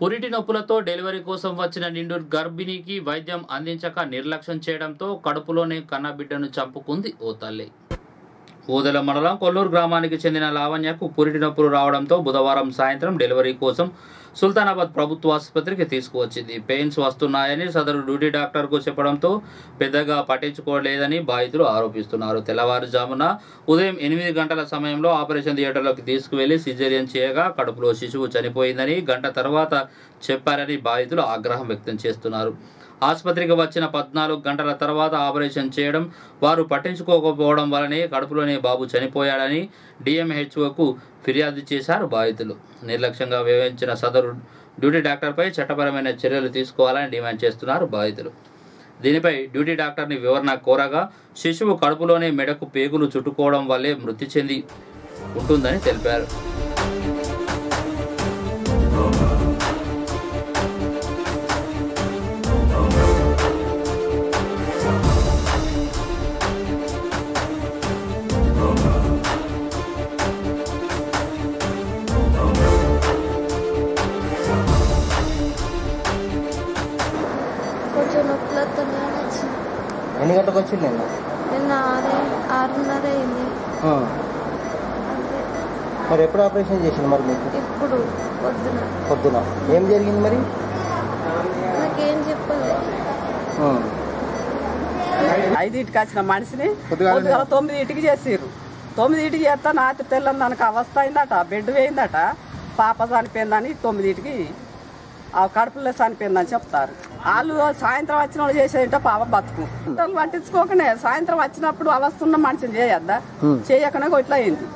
పురిటి నొప్పులతో డెలివరీ కోసం వచ్చిన నిండు గర్భిణికి వైద్యం అందించక నిర్లక్ష్యం చేయడంతో కడుపులోనే కన్నబిడ్డను చంపుకుంది ఓ తల్లి. ఊదల మండలం కొల్లూరు గ్రామానికి చెందిన లావణ్యకు పురిటి నొప్పులు రావడంతో బుధవారం సాయంత్రం డెలివరీ కోసం సుల్తానాబాద్ ప్రభుత్వ ఆసుపత్రికి తీసుకువచ్చింది. పెయిన్స్ వస్తున్నాయని సదరు డ్యూటీ డాక్టర్కు చెప్పడంతో పెద్దగా పట్టించుకోలేదని బాధితులు ఆరోపిస్తున్నారు. తెల్లవారుజామున ఉదయం ఎనిమిది గంటల సమయంలో ఆపరేషన్ థియేటర్లోకి తీసుకువెళ్ళి సిజేరియన్ చేయగా కడుపులో శిశువు చనిపోయిందని గంట తర్వాత చెప్పారని బాధితులు ఆగ్రహం వ్యక్తం చేస్తున్నారు. ఆసుపత్రికి వచ్చిన పద్నాలుగు గంటల తర్వాత ఆపరేషన్ చేయడం వారు పట్టించుకోకపోవడం వలనే కడుపులోనే బాబు చనిపోయాడని డిఎంహెచ్ఓకు ఫిర్యాదు చేశారు బాధితులు. నిర్లక్ష్యంగా వ్యవహరించిన సదరు డ్యూటీ డాక్టర్పై చట్టపరమైన చర్యలు తీసుకోవాలని డిమాండ్ చేస్తున్నారు బాధితులు. దీనిపై డ్యూటీ డాక్టర్ని వివరణ కోరగా శిశువు కడుపులోనే మెడకు పేగులు చుట్టుకోవడం వల్లే మృతి చెంది ఉంటుందని తెలిపారు. కొంచెం నొప్పులతోనే వచ్చింది ఎన్ని గంటలకు వచ్చింది నిన్న? నిన్న ఆరే ఆరున్నర అయింది. మరి ఎప్పుడు ఆపరేషన్ చేసింది మరి మీకు? ఇప్పుడు పొద్దున. పొద్దున. ఏం జరిగింది మరి? నాకేం చెప్పలేదు ఆ. ఐదింటికి వచ్చిన మనిషిని పొద్దుగాల తొమ్మిదింటికి చేసిర్రు. తొమ్మిదింటికి చేస్తా రాత్రి తెల్లని దానికి అవస్థ అయిందట బెడ్ వేయిందట. పాప చనిపోయిందని తొమ్మిదింటికి కడుపులో చనిపోయిందని చెప్తారు. వాళ్ళు సాయంత్రం వచ్చిన వాళ్ళు చేసేదంటే పాప బతుకు. వాళ్ళు పట్టించుకోకనే. సాయంత్రం వచ్చినప్పుడు అవస్థ ఉన్న మనిషిని చేయొద్దా? చేయకనే ఇట్లా అయింది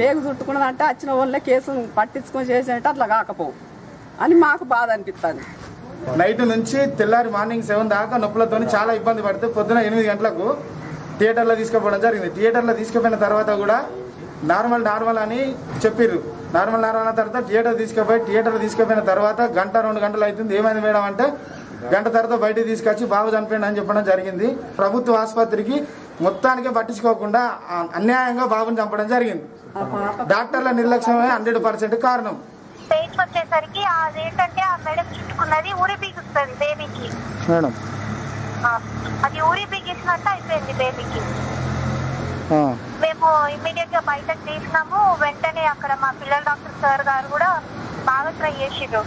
పేగు చుట్టుకున్నదంటే వచ్చిన వాళ్ళే కేసు పట్టించుకొని చేసేదంటే అట్లా కాకపోవు. అని మాకు బాధ అనిపిస్తుంది నైట్ నుంచి తెల్లారి మార్నింగ్ సెవెన్ దాకా నొప్పులతో చాలా ఇబ్బంది పడితే పొద్దున ఎనిమిది గంటలకు థియేటర్లో తీసుకుపోవడం జరిగింది. థియేటర్లో తీసుకుపోయిన తర్వాత కూడా నార్మల్ నార్మల్ అని చెప్పిర్రు. నార్మల్ నార్మల్ అన్న తర్వాత థియేటర్ తీసుకుపోయి థియేటర్ తీసుకుపోయిన తర్వాత గంట రెండు గంటలు అవుతుంది ఏమైంది మేడం అంటే గంట తర్వాత బయటికి తీసుకొచ్చి బాబు చనిపోయింది అని చెప్పడం జరిగింది. ప్రభుత్వ ఆసుపత్రికి మొత్తానికే పట్టించుకోకుండా అన్యాయంగా బాబుని చంపడం జరిగింది. డాక్టర్ల నిర్లక్ష్యమే హండ్రెడ్ పర్సెంట్ కారణం. వచ్చేసరికి అదేంటంటే ఆ మెడకు చుట్టుకున్నది ఊరి పీకుస్తుంది బేబీకి. మేడం. ఆ, అది ఊరి పీకేసినట్టు అయిపోయింది బేబీకి. ఇమ్మీడియట్గా బయటకు తీసినాము. వెంటనే అక్కడ మా పిల్లల డాక్టర్ సార్ గారు కూడా బాగా ట్రై చేసిర్రు.